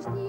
прежний.